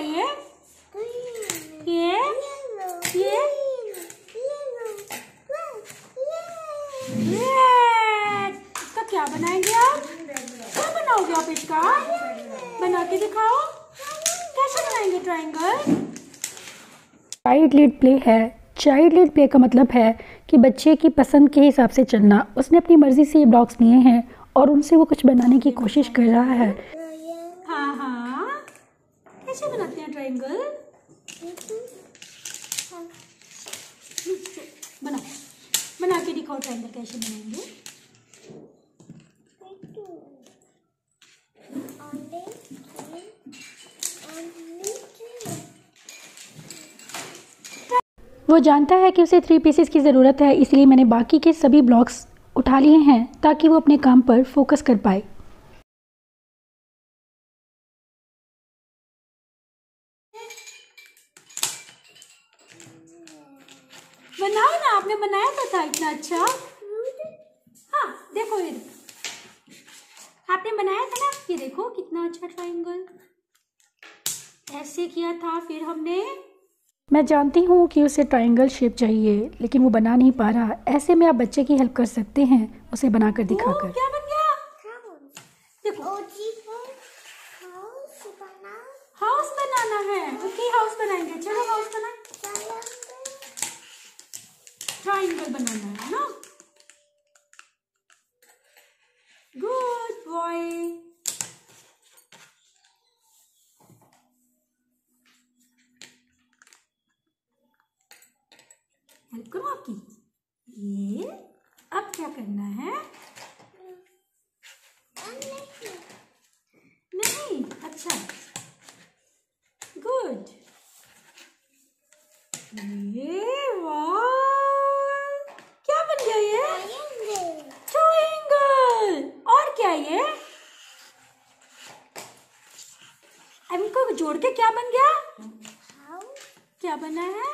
ये ये ये रेड इसका क्या बनाएँगे आप? क्या बनाओगे आप इसका? बना के दिखाओ। कैसे बनाएँगे ट्रायंगल चाइल्ड लीड प्ले है। चाइल्ड लीड प्ले का मतलब है कि बच्चे की पसंद के हिसाब से चलना। उसने अपनी मर्ज़ी से ये ब्लॉक्स लिए हैं और उनसे वो कुछ बनाने की कोशिश कर रहा है हाँ हाँ। कैसे बनाते हैं ट्रायंगल बना बना के दिखाओ ट्रायंगल कैसे बनाएँगे वो जानता है कि उसे थ्री पीसेस की ज़रूरत है, इसलिए मैंने बाकी के सभी ब्लॉक्स उठा लिए हैं ताकि वो अपने काम पर फोकस कर पाए। बनाओ ना आपने बनाया तो था इतना अच्छा। हाँ देखो ये आपने बनाया था ना? ये देखो कितना अच्छा ट्रायंगल ऐसे किया था फिर हमने मैं जानती हूँ कि उसे ट्रायंगल शेप चाहिए लेकिन वो बना नहीं पा रहा। ऐसे में आप बच्चे की हेल्प कर सकते हैं उसे बनाकर दिखाकर। क्या बन गया? देखो। हाउस बनाना। है। ओके हाउस बनाएँगे चलो हाउस बना ट्रायंगल बनाना है ना? गुड बॉय हेल्प करो आपकी। ये अब क्या करना है? नहीं अच्छा। गुड ये वाह क्या बन गया ये ट्रायंगल और क्या ये अब इनको जोड़ के क्या बन गया? क्या बना है?